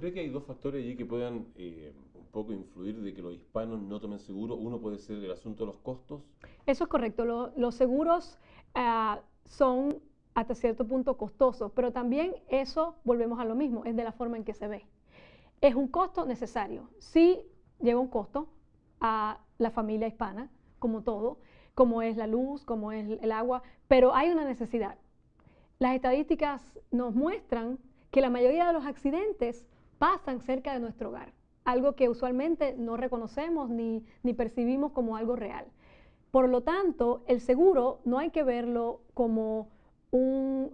¿Cree que hay dos factores allí que puedan eh, un poco influir de que los hispanos no tomen seguro? Uno puede ser el asunto de los costos. Eso es correcto. Lo- los seguros ah, son hasta cierto punto costosos, pero también eso, volvemos a lo mismo, es de la forma en que se ve. Es un costo necesario. Sí lleva un costo a la familia hispana, como todo, como es la luz, como es el agua, pero hay una necesidad. Las estadísticas nos muestran que la mayoría de los accidentes pasan cerca de nuestro hogar, algo que usualmente no reconocemos ni, ni percibimos como algo real. Por lo tanto, el seguro no hay que verlo como un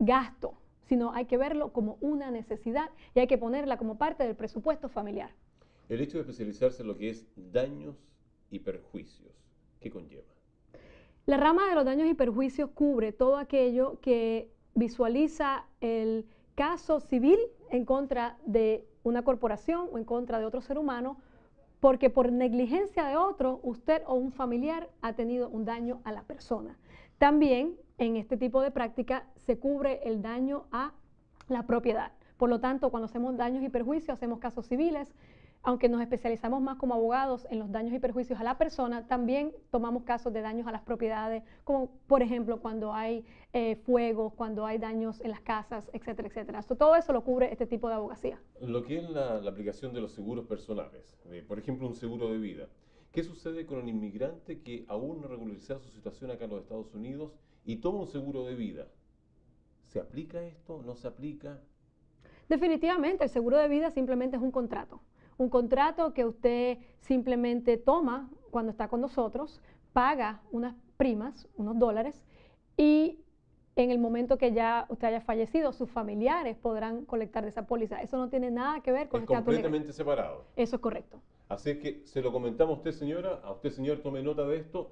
gasto, sino hay que verlo como una necesidad y hay que ponerla como parte del presupuesto familiar. El hecho de especializarse en lo que es daños y perjuicios, ¿qué conlleva? La rama de los daños y perjuicios cubre todo aquello que visualiza el caso civil en contra de una corporación o en contra de otro ser humano, porque por negligencia de otro, usted o un familiar ha tenido un daño a la persona. También en este tipo de práctica se cubre el daño a la propiedad. Por lo tanto, cuando hacemos daños y perjuicios, hacemos casos civiles, aunque nos especializamos más como abogados en los daños y perjuicios a la persona, también tomamos casos de daños a las propiedades, como por ejemplo cuando hay eh, fuegos, cuando hay daños en las casas, etcétera, etcétera. So, todo eso lo cubre este tipo de abogacía. Lo que es la, la aplicación de los seguros personales, por ejemplo un seguro de vida. ¿Qué sucede con un inmigrante que aún no ha regularizado su situación acá en los Estados Unidos y toma un seguro de vida? ¿Se aplica esto? ¿No se aplica? Definitivamente, el seguro de vida simplemente es un contrato. Un contrato que usted simplemente toma cuando está con nosotros, paga unas primas, unos dólares, y en el momento que ya usted haya fallecido, sus familiares podrán colectar de esa póliza. Eso no tiene nada que ver con Es legal. completamente separado. Eso es correcto. Así es que se lo comentamos a usted, señora, a usted, señor, tome nota de esto.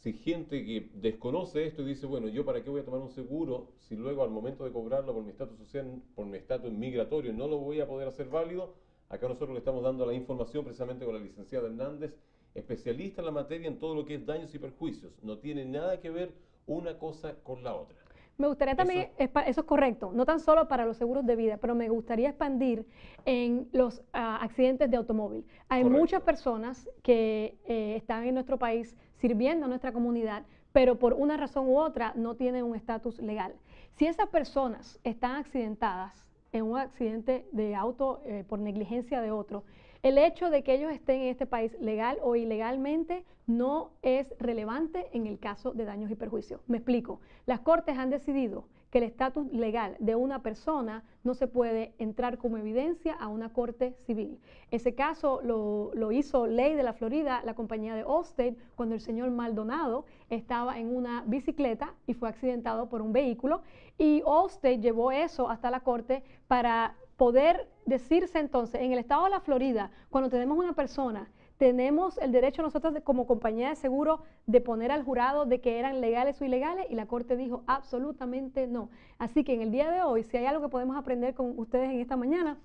Si gente que desconoce esto y dice, bueno, yo para qué voy a tomar un seguro si luego al momento de cobrarlo por mi estatus social, por mi estatus migratorio, no lo voy a poder hacer válido, acá nosotros le estamos dando la información precisamente con la licenciada Hernández, especialista en la materia en todo lo que es daños y perjuicios. No tiene nada que ver una cosa con la otra. Me gustaría también, expa- eso es correcto, no tan solo para los seguros de vida, pero me gustaría expandir en los ah, accidentes de automóvil. Hay Correcto. muchas personas que eh, están en nuestro país sirviendo a nuestra comunidad, pero por una razón u otra no tienen un estatus legal. Si esas personas están accidentadas en un accidente de auto eh, por negligencia de otro, el hecho de que ellos estén en este país legal o ilegalmente no es relevante en el caso de daños y perjuicios. Me explico. Las Cortes han decidido que el estatus legal de una persona no se puede entrar como evidencia a una corte civil. Ese caso lo, hizo ley de la Florida, la compañía de Allstate, cuando el señor Maldonado estaba en una bicicleta y fue accidentado por un vehículo y Allstate llevó eso hasta la corte para poder decirse entonces, en el estado de la Florida, cuando tenemos una persona, tenemos el derecho nosotros como compañía de seguro de poner al jurado de que eran legales o ilegales y la corte dijo absolutamente no. Así que en el día de hoy, si hay algo que podemos aprender con ustedes en esta mañana,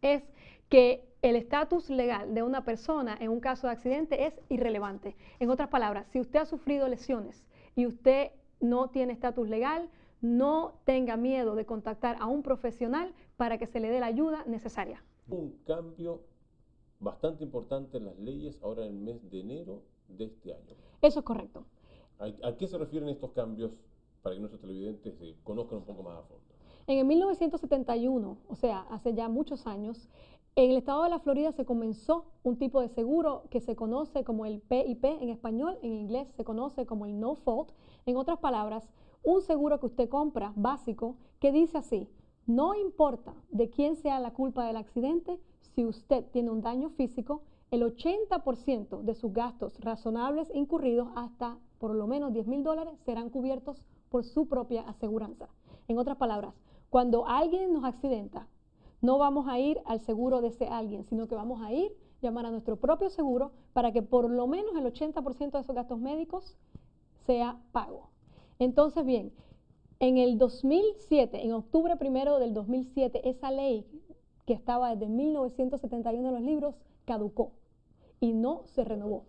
es que el estatus legal de una persona en un caso de accidente es irrelevante. En otras palabras, si usted ha sufrido lesiones y usted no tiene estatus legal, no tenga miedo de contactar a un profesional para que se le dé la ayuda necesaria. Un cambio bastante importante las leyes ahora en el mes de enero de este año. Eso es correcto. ¿A, a qué se refieren estos cambios para que nuestros televidentes eh, conozcan un poco más a fondo? En el 1971, o sea, hace ya muchos años, en el estado de la Florida se comenzó un tipo de seguro que se conoce como el PIP en español, en inglés se conoce como el no fault. En otras palabras, un seguro que usted compra básico que dice así, no importa de quién sea la culpa del accidente, si usted tiene un daño físico, el 80% de sus gastos razonables incurridos hasta por lo menos 10 mil dólares serán cubiertos por su propia aseguranza. En otras palabras, cuando alguien nos accidenta, no vamos a ir al seguro de ese alguien, sino que vamos a ir, llamar a nuestro propio seguro para que por lo menos el 80% de esos gastos médicos sea pago. Entonces, bien, en el 2007, en octubre primero del 2007, esa ley que estaba desde 1971 en los libros caducó y no se renovó.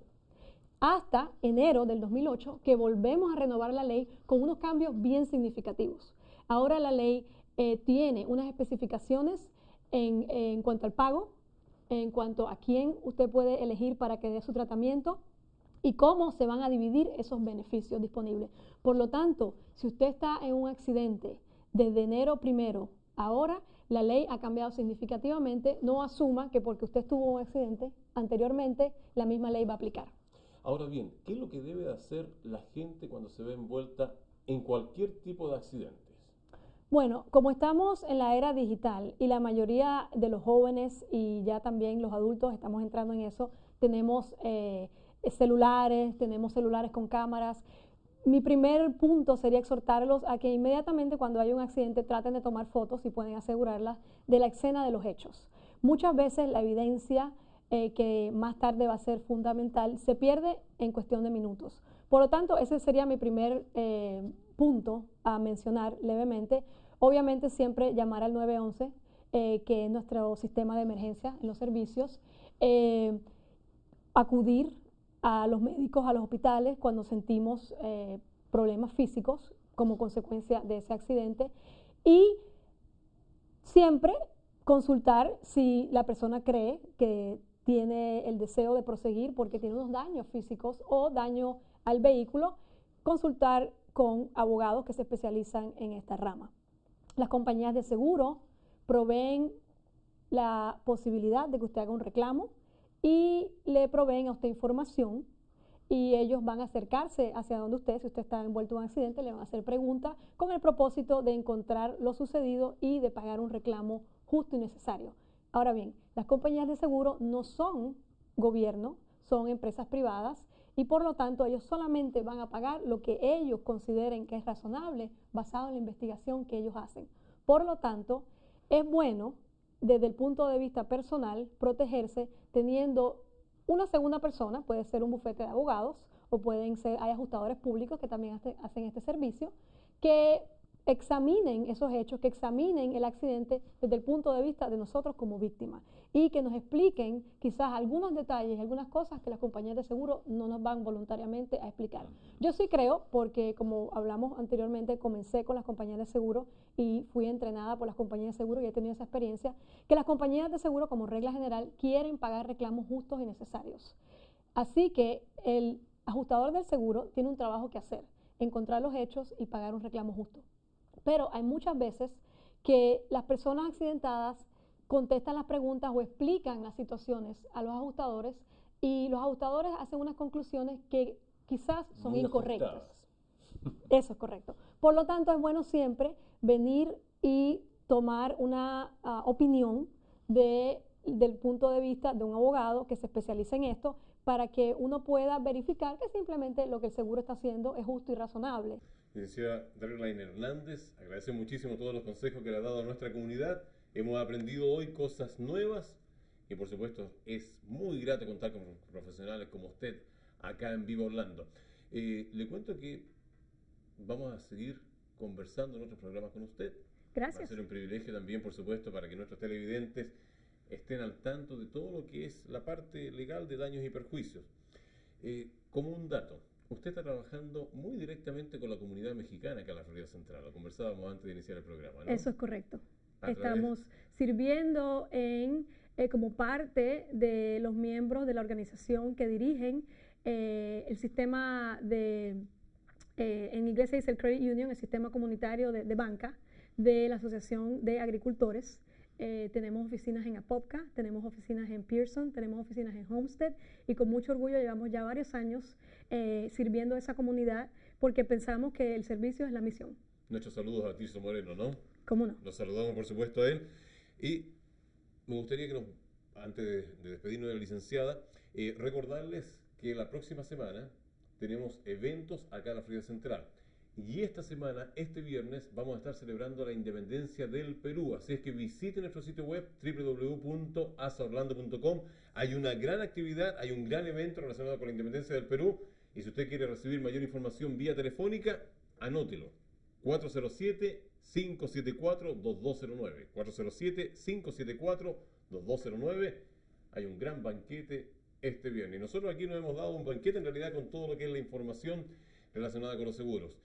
Hasta enero del 2008 que volvemos a renovar la ley con unos cambios bien significativos. Ahora la ley eh, tiene unas especificaciones en, en cuanto al pago, en cuanto a quién usted puede elegir para que dé su tratamiento y cómo se van a dividir esos beneficios disponibles. Por lo tanto, si usted está en un accidente desde enero primero, ahora la ley ha cambiado significativamente, no asuma que porque usted tuvo un accidente anteriormente, la misma ley va a aplicar. Ahora bien, ¿qué es lo que debe hacer la gente cuando se ve envuelta en cualquier tipo de accidentes? Bueno, como estamos en la era digital y la mayoría de los jóvenes y ya también los adultos estamos entrando en eso, tenemos eh, celulares, tenemos celulares con cámaras. Mi primer punto sería exhortarlos a que inmediatamente cuando hay un accidente traten de tomar fotos y pueden asegurarlas de la escena de los hechos. Muchas veces la evidencia eh, que más tarde va a ser fundamental, se pierde en cuestión de minutos. Por lo tanto, ese sería mi primer eh, punto a mencionar levemente. Obviamente siempre llamar al 911, eh, que es nuestro sistema de emergencia en los servicios, acudir a los médicos, a los hospitales cuando sentimos problemas físicos como consecuencia de ese accidente y siempre consultar si la persona cree que tiene el deseo de proseguir porque tiene unos daños físicos o daño al vehículo, consultar con abogados que se especializan en esta rama. Las compañías de seguro proveen la posibilidad de que usted haga un reclamo y le proveen a usted información y ellos van a acercarse hacia donde usted, si usted está envuelto en un accidente, le van a hacer preguntas con el propósito de encontrar lo sucedido y de pagar un reclamo justo y necesario. Ahora bien, las compañías de seguro no son gobierno, son empresas privadas y por lo tanto ellos solamente van a pagar lo que ellos consideren que es razonable basado en la investigación que ellos hacen. Por lo tanto, es bueno desde el punto de vista personal protegerse teniendo una segunda persona, puede ser un bufete de abogados o pueden ser, hay ajustadores públicos que también hacen este servicio, que examinen esos hechos, que examinen el accidente desde el punto de vista de nosotros como víctimas y que nos expliquen quizás algunos detalles, algunas cosas que las compañías de seguro no nos van voluntariamente a explicar. Yo sí creo, porque como hablamos anteriormente, comencé con las compañías de seguro y fui entrenada por las compañías de seguro y he tenido esa experiencia, que las compañías de seguro como regla general quieren pagar reclamos justos y necesarios. Así que el ajustador del seguro tiene un trabajo que hacer, encontrar los hechos y pagar un reclamo justo. Pero hay muchas veces que las personas accidentadas contestan las preguntas o explican las situaciones a los ajustadores y los ajustadores hacen unas conclusiones que quizás son incorrectas. Eso es correcto. Por lo tanto, es bueno siempre venir y tomar una ah, opinión de, del punto de vista de un abogado que se especializa en esto para que uno pueda verificar que simplemente lo que el seguro está haciendo es justo y razonable. Licenciada Darlene Hernández, agradece muchísimo todos los consejos que le ha dado a nuestra comunidad. Hemos aprendido hoy cosas nuevas y por supuesto es muy grato contar con profesionales como usted acá en Viva Orlando. Eh, le cuento que vamos a seguir conversando en otros programas con usted. Gracias. Va a ser un privilegio también, por supuesto, para que nuestros televidentes estén al tanto de todo lo que es la parte legal de daños y perjuicios. Eh, como un dato, usted está trabajando muy directamente con la comunidad mexicana acá en la Florida Central. Lo conversábamos antes de iniciar el programa. ¿no? Eso es correcto. Estamos sirviendo en, eh, como parte de los miembros de la organización que dirigen eh, el sistema de, eh, en inglés se dice el Credit Union, el sistema comunitario de, de banca de la Asociación de Agricultores. Eh, tenemos oficinas en Apopka, tenemos oficinas en Pearson, tenemos oficinas en Homestead y con mucho orgullo llevamos ya varios años eh, sirviendo a esa comunidad porque pensamos que el servicio es la misión. Nuestros saludos a Tirso Moreno, ¿no? ¿Cómo no? Nos saludamos por supuesto a él y me gustaría que nos, antes de, despedirnos de la licenciada, eh, recordarles que la próxima semana tenemos eventos acá en la Florida Central. Y esta semana, este viernes, vamos a estar celebrando la independencia del Perú. Así es que visite nuestro sitio web www.asaorlando.com. Hay una gran actividad, hay un gran evento relacionado con la independencia del Perú. Y si usted quiere recibir mayor información vía telefónica, anótelo. 407-574-2209. 407-574-2209. Hay un gran banquete este viernes. Y nosotros aquí nos hemos dado un banquete en realidad con todo lo que es la información relacionada con los seguros.